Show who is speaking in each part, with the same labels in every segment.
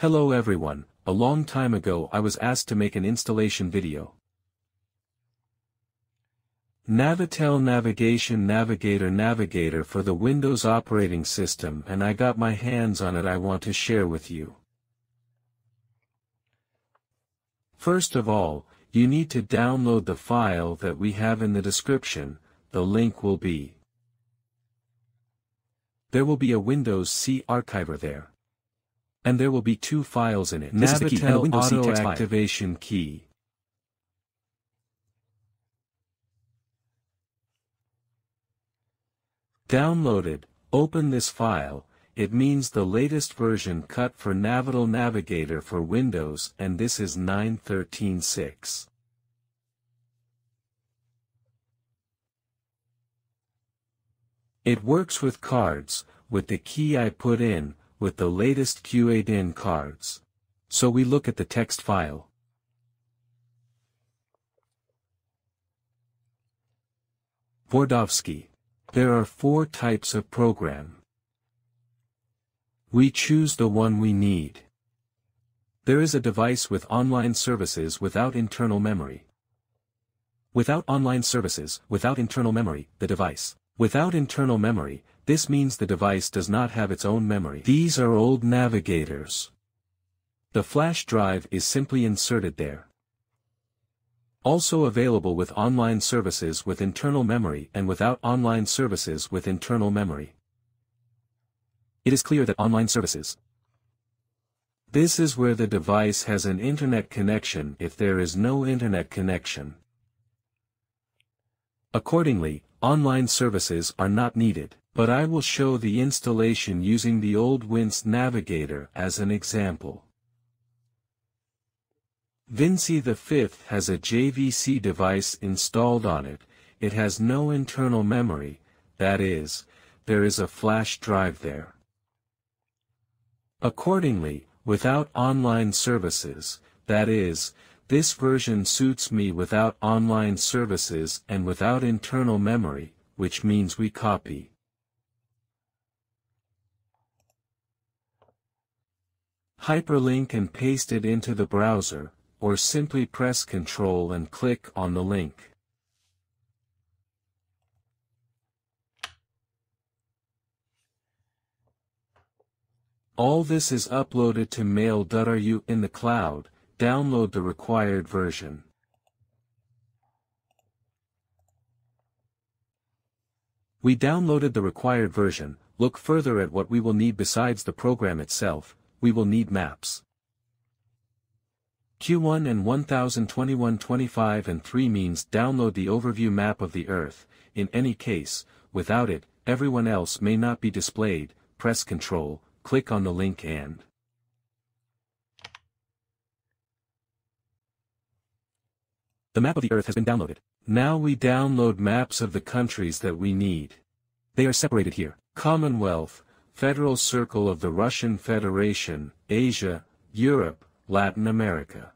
Speaker 1: Hello everyone, a long time ago I was asked to make an installation video. Navitel Navigation Navigator Navigator for the Windows operating system and I got my hands on it I want to share with you. First of all, you need to download the file that we have in the description, the link will be. There will be a Windows CE archiver there. And there will be two files in it.
Speaker 2: This is the key, and
Speaker 1: Navitel
Speaker 2: Windows CE
Speaker 1: Auto
Speaker 2: file.
Speaker 1: Activation Key. Downloaded, open this file, it means the latest version cut for Navitel Navigator for Windows and this is 9.13.6. It works with cards, with the key I put in, with the latest Q8N cards. So we look at the text file. Bordovsky. There are four types of program. We choose the one we need. There is a device with online services without internal memory. Without online services, without internal memory, the device. Without internal memory, this means the device does not have its own memory. These are old navigators. The flash drive is simply inserted there. Also available with online services with internal memory and without online services with internal memory. It is clear that online services. This is where the device has an internet connection if there is no internet connection. Accordingly, online services are not needed, but I will show the installation using the old Wince Navigator as an example. Vinci V has a JVC device installed on it, it has no internal memory, that is, there is a flash drive there. Accordingly, without online services, that is, this version suits me without online services and without internal memory, which means we copy. Hyperlink and paste it into the browser, or simply press Ctrl and click on the link. All this is uploaded to mail.ru in the cloud, download the required version. We downloaded the required version, look further at what we will need besides the program itself, we will need maps. Q1 and 1021 25 and 3 means download the overview map of the Earth, in any case, without it, everyone else may not be displayed, press Ctrl, click on the link and
Speaker 2: The map of the Earth has been downloaded.
Speaker 1: Now we download maps of the countries that we need.
Speaker 2: They are separated here.
Speaker 1: Commonwealth, Federal Circle of the Russian Federation, Asia, Europe, Latin America.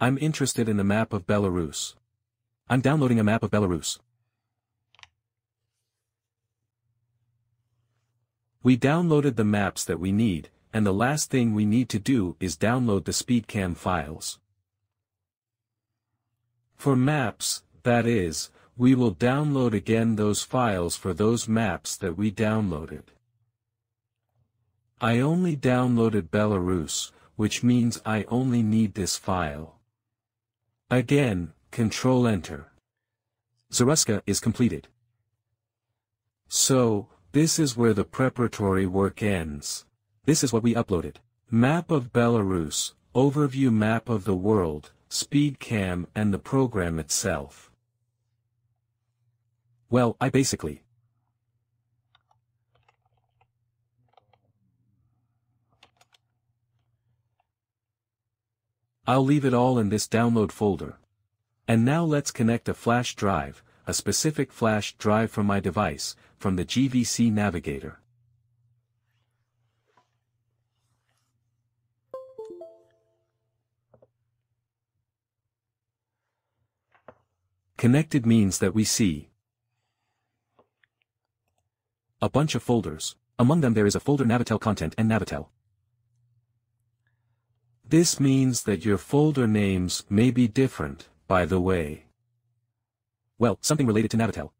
Speaker 1: I'm interested in the map of Belarus.
Speaker 2: I'm downloading a map of Belarus.
Speaker 1: We downloaded the maps that we need, and the last thing we need to do is download the SpeedCam files. For maps, that is, we will download again those files for those maps that we downloaded. I only downloaded Belarus, which means I only need this file. Again, Control Enter.
Speaker 2: Zaruska is completed.
Speaker 1: So, this is where the preparatory work ends.
Speaker 2: This is what we uploaded.
Speaker 1: Map of Belarus, overview map of the world, SpeedCam and the program itself.
Speaker 2: Well, I basically.
Speaker 1: I'll leave it all in this download folder. And now let's connect a flash drive, a specific flash drive from my device, from the GVC Navigator. Connected means that we see
Speaker 2: A bunch of folders.
Speaker 3: Among them there is a folder Navitel content and Navitel.
Speaker 1: This means that your folder names may be different, by the way.
Speaker 3: Well, something related to Navitel.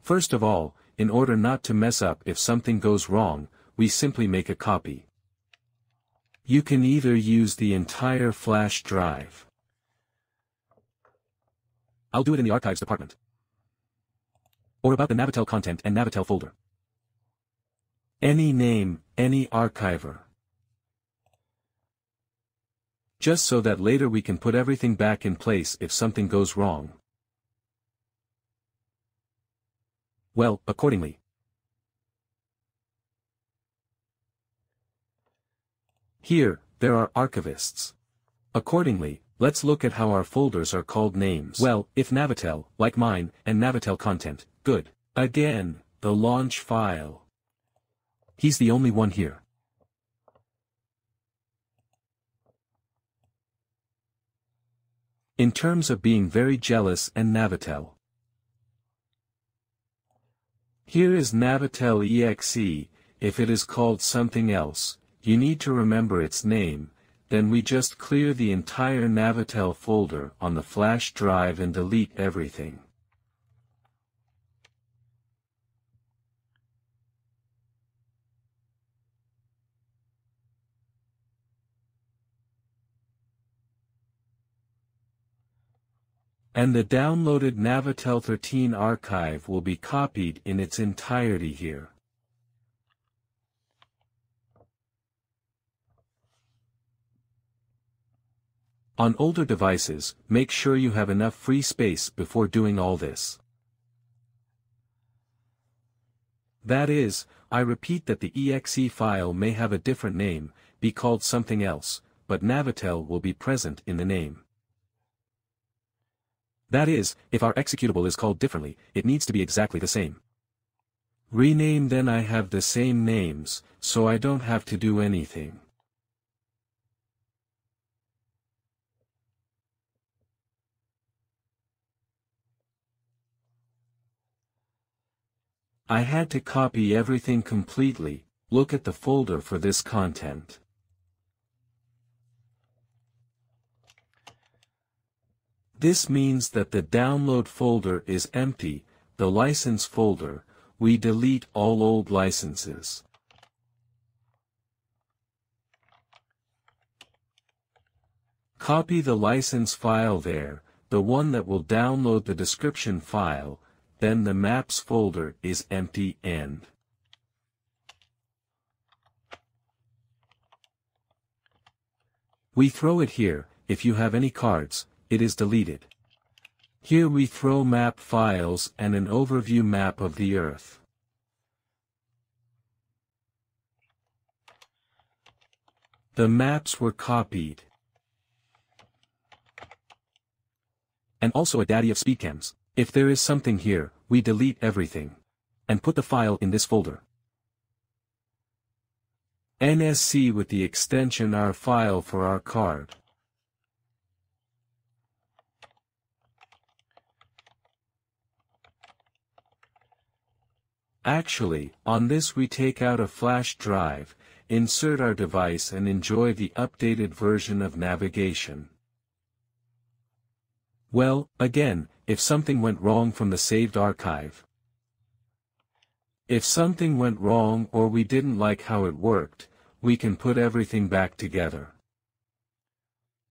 Speaker 1: First of all, in order not to mess up if something goes wrong, we simply make a copy. You can either use the entire flash drive.
Speaker 3: I'll do it in the archives department. Or about the Navitel content and Navitel folder.
Speaker 1: Any name, any archiver. Just so that later we can put everything back in place if something goes wrong.
Speaker 3: Well, accordingly.
Speaker 1: Here, there are archivists. Accordingly, let's look at how our folders are called names.
Speaker 3: Well, if Navitel, like mine, and Navitel content, good.
Speaker 1: Again, the launch file.
Speaker 3: He's the only one here.
Speaker 1: In terms of being very jealous and Navitel. Here is Navitel exe, if it is called something else, you need to remember its name, then we just clear the entire Navitel folder on the flash drive and delete everything. And the downloaded Navitel 13 archive will be copied in its entirety here. On older devices, make sure you have enough free space before doing all this. That is, I repeat that the exe file may have a different name, be called something else, but Navitel will be present in the name.
Speaker 3: That is, if our executable is called differently, it needs to be exactly the same.
Speaker 1: Rename then I have the same names, so I don't have to do anything. I had to copy everything completely, look at the folder for this content. This means that the download folder is empty, the license folder, we delete all old licenses. Copy the license file there, the one that will download the description file, then the maps folder is empty and we throw it here, if you have any cards, it is deleted. Here we throw map files and an overview map of the Earth. The maps were copied.
Speaker 3: And also a daddy of speedcams.
Speaker 1: If there is something here, we delete everything.
Speaker 3: And put the file in this folder.
Speaker 1: NSC with the extension our file for our card. Actually, on this we take out a flash drive, insert our device and enjoy the updated version of navigation. Well, again, if something went wrong from the saved archive. If something went wrong or we didn't like how it worked, we can put everything back together.